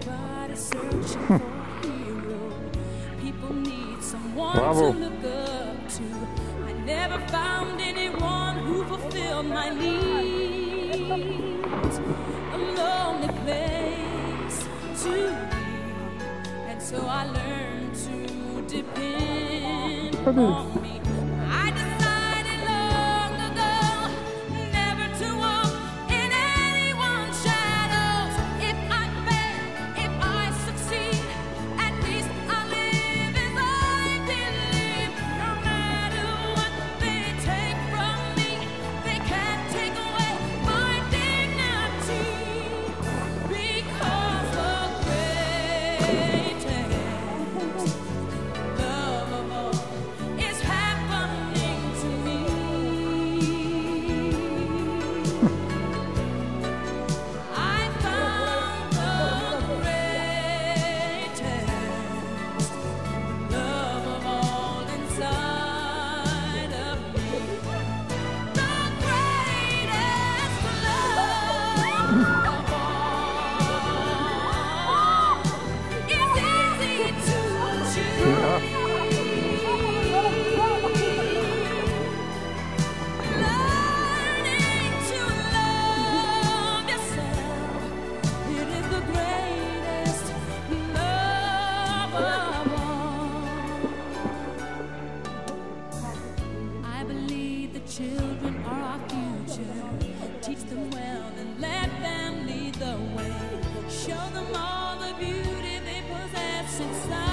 Everybody searching for a hero. People need someone Bravo. to look up to. I never found anyone who fulfilled my needs. A lonely place to be, and so I learned to depend on me. Teach them well and let them lead the way. Show them all the beauty they possess inside.